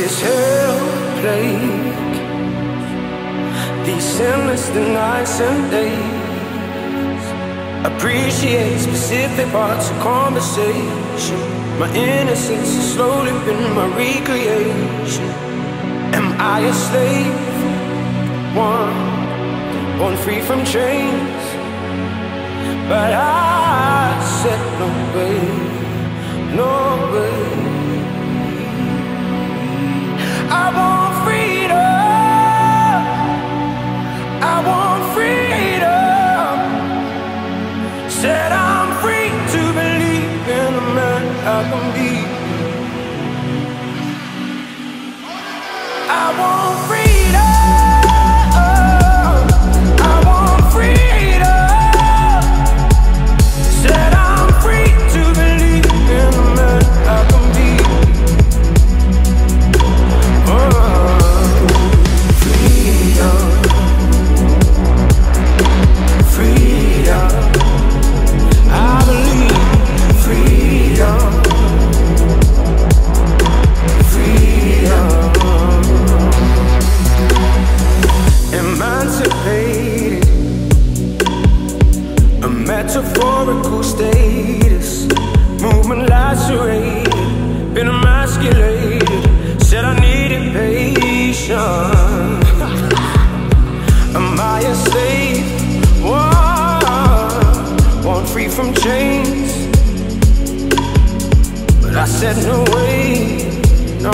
this hell plague, these endless nights and days. Appreciate specific parts of conversation. My innocence has slowly been my recreation. Am I a slave? One, born free from chains. But I said no way, no way. I A metaphorical status, movement lacerated, been emasculated. Said I needed patience. Am I a slave? One, one free from chains. But I said no way, no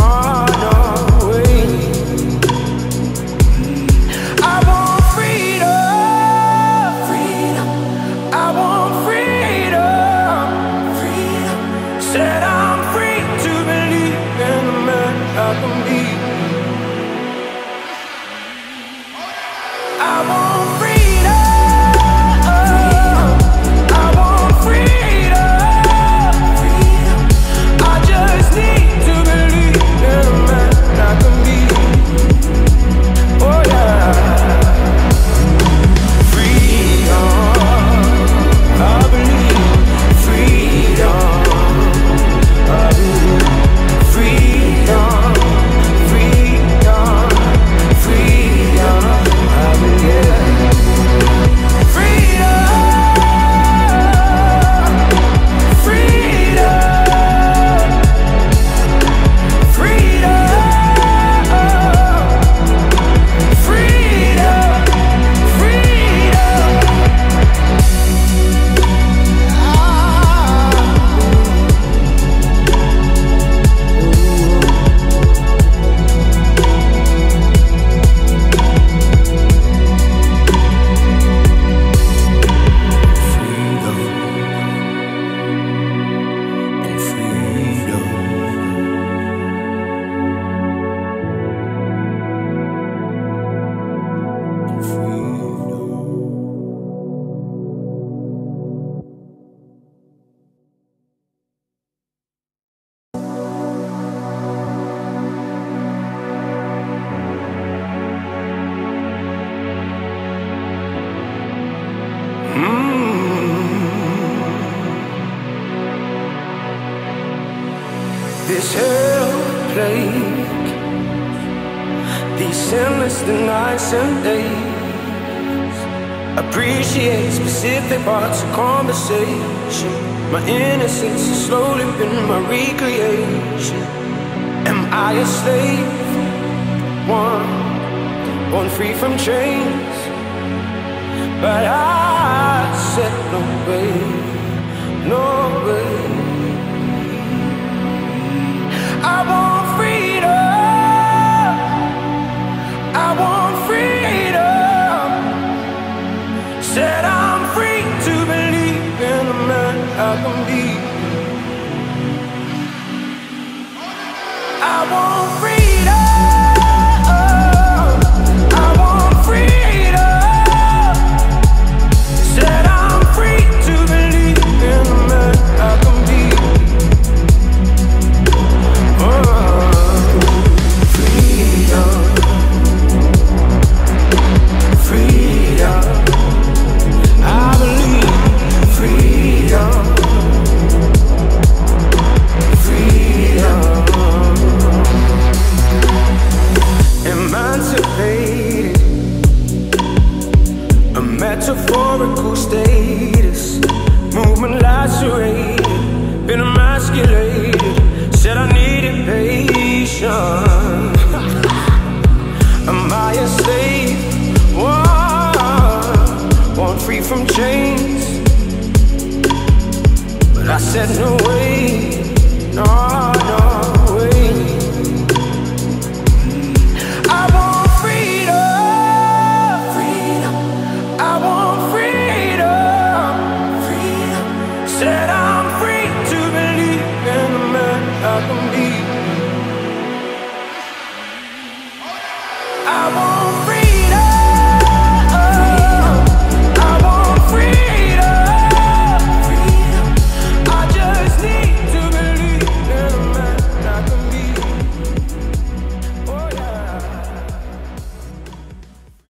This plague, these endless nights and days. Appreciate specific parts of conversation. My innocence has slowly been my recreation. Am I a slave? One, born free from chains. But I metaphorical status. Movement lacerated, been emasculated. Said I needed patience. Am I a slave? One, free from chains. But I said no way, no.